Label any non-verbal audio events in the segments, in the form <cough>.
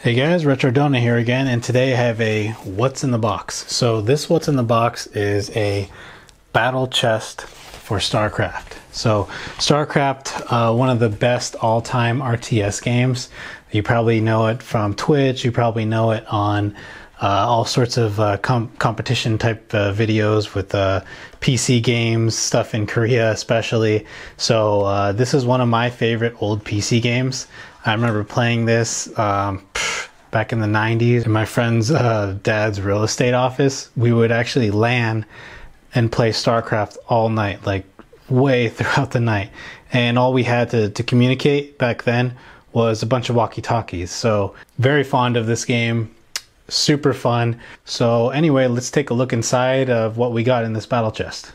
Hey guys, Retro Retrodona here again, and today I have a What's in the Box. So this What's in the Box is a battle chest for StarCraft. So StarCraft, uh, one of the best all-time RTS games. You probably know it from Twitch. You probably know it on uh, all sorts of uh, com- competition type uh, videos with uh, PC games, stuff in Korea especially. So uh, this is one of my favorite old PC games. I remember playing this um, back in the 90s in my friend's uh, dad's real estate office. We would actually LAN and play StarCraft all night, like way <laughs> throughout the night. And all we had to, to communicate back then was a bunch of walkie talkies. So, very fond of this game super fun. So anyway, let's take a look inside of what we got in this battle chest.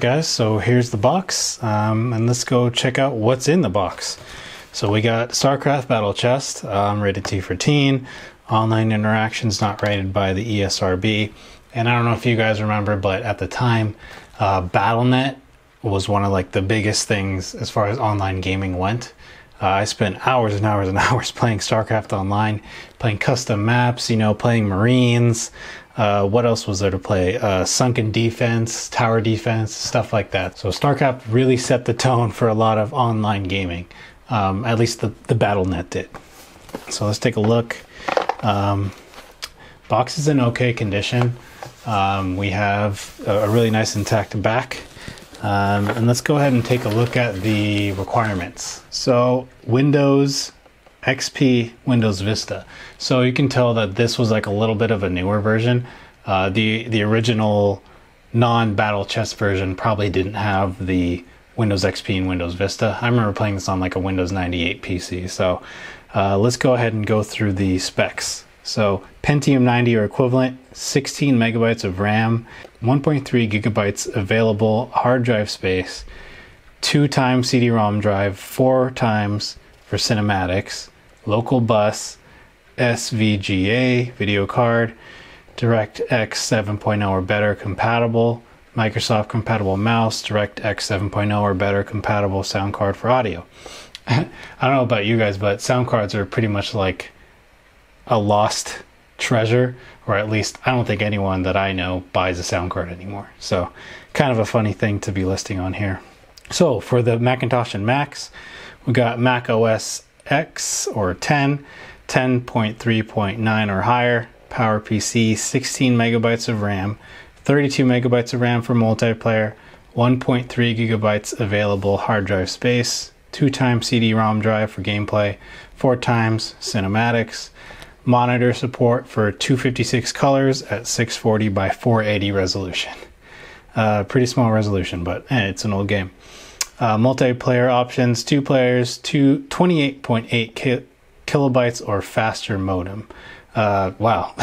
Guys, so here's the box, um, and let's go check out what's in the box. So we got StarCraft Battle Chest, um, rated T for teen, online interactions not rated by the ESRB. And I don't know if you guys remember, but at the time, uh, BattleNet was one of like the biggest things as far as online gaming went. Uh, I spent hours and hours and <laughs> hours playing StarCraft online, playing custom maps, you know, playing Marines. Uh, what else was there to play? Uh, sunken defense, tower defense, stuff like that. So StarCraft really set the tone for a lot of online gaming. Um, at least the, the BattleNet did. So let's take a look. Um, box is in okay condition. Um, we have a, a, really nice intact back. Um, and let's go ahead and take a look at the requirements. So Windows XP, Windows Vista. So you can tell that this was like a little bit of a newer version. Uh, the the original non-battle chest version probably didn't have the Windows XP and Windows Vista. I remember playing this on like a Windows 98 PC. So uh, let's go ahead and go through the specs. So Pentium 90 or equivalent, 16 megabytes of RAM, 1.3 gigabytes available hard drive space, two times CD-ROM drive, four times for cinematics, local bus, SVGA video card, DirectX 7.0 or better compatible, Microsoft compatible mouse, DirectX 7.0 or better compatible sound card for audio. <laughs> I don't know about you guys, but sound cards are pretty much like a lost treasure, or at least I don't think anyone that I know buys a sound card anymore. So, kind of a funny thing to be listing on here. So, for the Macintosh and Macs, we got Mac OS X or 10, 10.3.9 or higher, PowerPC, 16 megabytes of RAM, 32 megabytes of RAM for multiplayer, 1.3 gigabytes available hard drive space, 2 times CD-ROM drive for gameplay, 4 times cinematics, monitor support for 256 colors at 640 by 480 resolution. Uh, pretty small resolution, but eh, it's an old game. Uh, multiplayer options: two players, two 28.8 ki- kilobytes or faster modem. Uh, wow,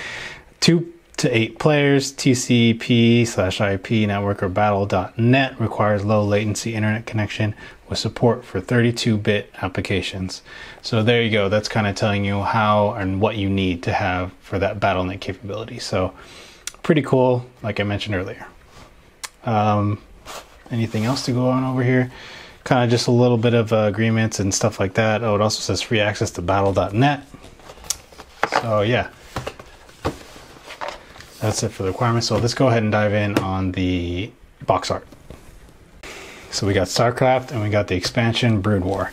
<laughs> two to eight players. TCP slash IP network or battle.net requires low latency internet connection with support for 32 bit applications. So there you go. That's kind of telling you how and what you need to have for that BattleNet capability. So pretty cool, like I mentioned earlier. Um, anything else to go on over here? Kind of just a little bit of uh, agreements and stuff like that. Oh, it also says free access to battle.net. So yeah that's it for the requirements. So let's go ahead and dive in on the box art. So we got StarCraft and we got the expansion Brood War.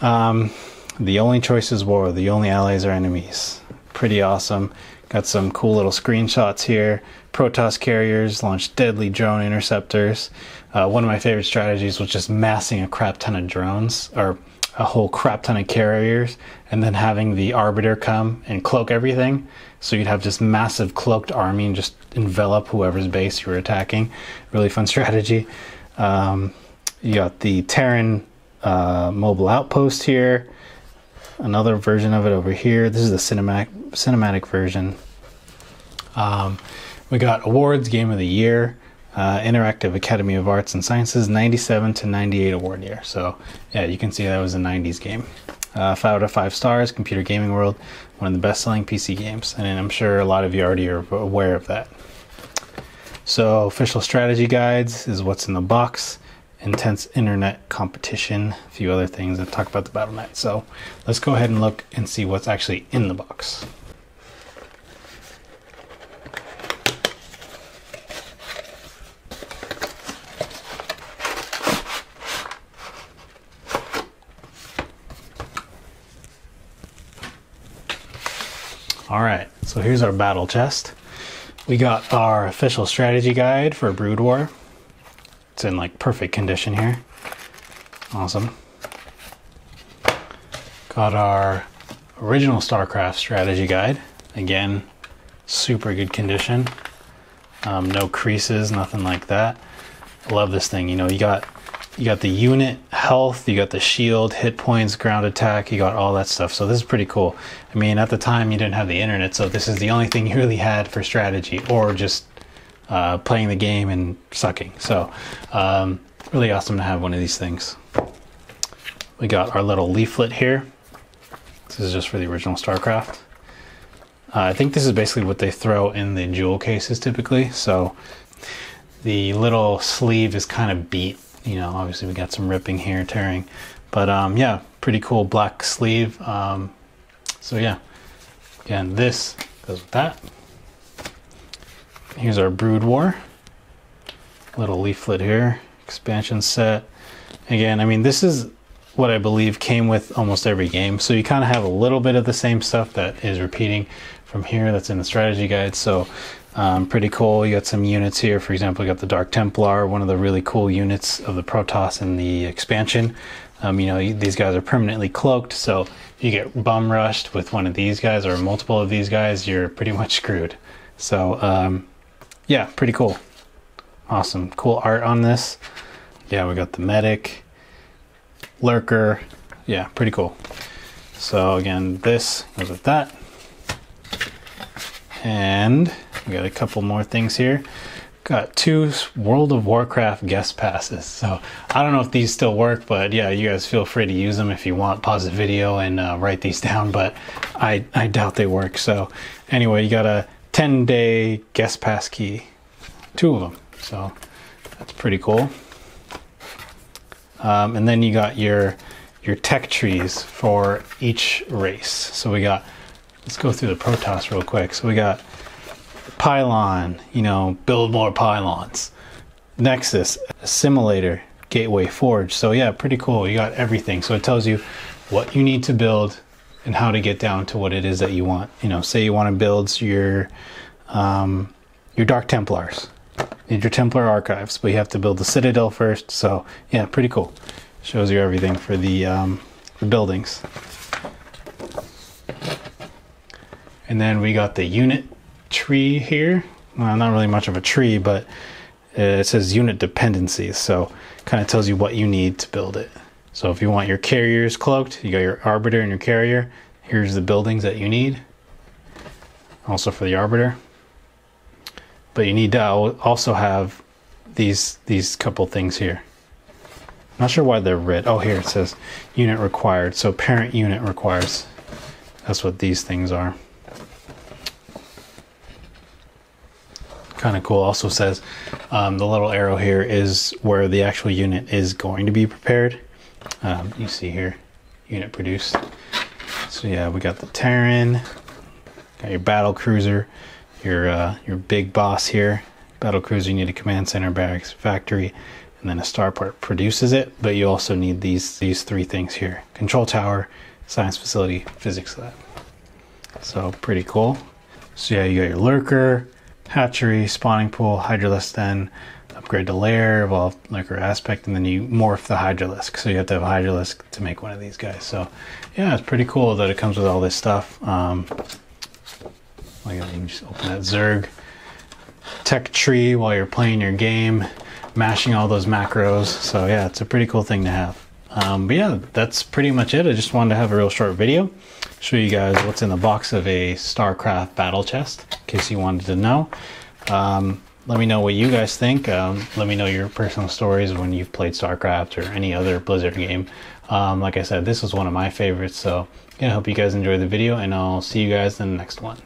Um, the only choices war, the only allies are enemies. Pretty awesome. Got some cool little screenshots here. Protoss carriers launch deadly drone interceptors. Uh, one of my favorite strategies was just massing a crap ton of drones, or a whole crap ton of carriers and then having the arbiter come and cloak everything. So you'd have this massive cloaked army and just envelop whoever's base you were attacking. Really fun <laughs> strategy. Um, you got the Terran uh, mobile outpost here. Another version of it over here. This is the cinematic cinematic version. Um, we got awards, game of the year. uh, Interactive Academy of Arts and Sciences 97 to 98 award year. So, yeah, you can see that was a 90s game. Uh, five out of five stars, Computer Gaming World, one of the best selling PC games. And I'm sure a lot of you already are aware of that. So, official strategy guides is what's in the box. Intense internet competition, a few other things that talk about the BattleNet. So, let's go ahead and look and see what's actually in the box. All right, so here's our battle chest. We got our official strategy guide for Brood War. It's in like perfect condition here. Awesome. Got our original StarCraft strategy guide. Again, super good condition. Um, no creases, nothing like that. Love this thing. You know, you got you got the unit health, you got the shield, hit points, ground attack, you got all that stuff. So this is pretty cool. I mean, at the time you didn't have the internet, so this is the only thing you really had for strategy or just uh, playing the game and sucking. So um, really awesome to have one of these things. We got our little leaflet here. This is just for the original StarCraft. Uh, I think this is basically what they throw in the jewel cases typically. So the little sleeve is kind of beat you know, obviously we got some ripping here, tearing, but um, yeah, pretty cool black sleeve. Um, so yeah, again, this goes with that. Here's our Brood War. Little leaflet here, expansion set. Again, I mean, this is what I believe came with almost every game. So you kind of have a little bit of the same stuff that is repeating from here that's in the strategy guide. So um, pretty cool. You got some units here. For example, you got the Dark Templar, one of the really cool units of the Protoss in the expansion. Um, you know, these guys are permanently cloaked, so if you get bum rushed with one of these guys or multiple of these guys, you're pretty <laughs> much screwed. So, um, yeah, pretty cool. Awesome. Cool art on this. Yeah, we got the medic, lurker. Yeah, pretty cool. So, again, this goes with that. And we got a couple more things here. Got two World of Warcraft guest passes. So I don't know if these still work, but yeah, you guys feel free to use them if you want. Pause the video and uh, write these <laughs> down, but I, I doubt they work. So anyway, you got a 10 day guest pass key, two of them. So that's pretty cool. Um, and then you got your your tech trees for each race. So we got, let's go through the Protoss real quick. So we got pylon, you know, build more pylons. Nexus, assimilator, gateway forge. So yeah, pretty cool. You got everything. So it tells you what you need to build and how to get down to what it is that you want. You know, say you want to build your um, your Dark Templars, need your Templar archives, but you have to build the Citadel first. So yeah, pretty cool. Shows you everything for the um, the buildings. And then we got the unit tree here. Well, not really much of a tree, but uh, it says unit dependencies. So kind of tells you what you need to build it. So if you want your carriers cloaked, you got your arbiter and your carrier. Here's the buildings that you need. Also for the arbiter. But you need to also have these these couple things here. Not sure why they're red. Oh, here it says unit required. So parent unit requires. That's what these things are. Kind of cool. Also says um, the little arrow here is where the actual unit is going to be prepared. Um, you see here, unit produced. So yeah, we got the Terran, got your battle cruiser, your uh, your big boss here. Battle cruiser, you need a command center, barracks, factory, and then a starport produces it. But you also need these these three things here: control tower, science facility, physics lab. So pretty cool. So yeah, you got your lurker, hatchery, spawning pool, hydralisk, then upgrade to lair, evolve lurker aspect, and then you morph the hydralisk. So you have to have a to make one of these guys. So yeah, it's pretty cool that it comes with all this stuff. Um, like you can just open that Zerg tech tree while you're playing your game, mashing all those macros. So yeah, it's a pretty cool thing to have. Um, but yeah, that's pretty much it. I just wanted to have a real short video, show you guys what's in the box of a StarCraft battle chest, in case you wanted to know. Um, let me know what you guys think. Um, let me know your personal stories when you've played StarCraft or any other Blizzard game. Um, like I said, this was one of my favorites. So, I hope you guys enjoyed the video, and I'll see you guys in the next one.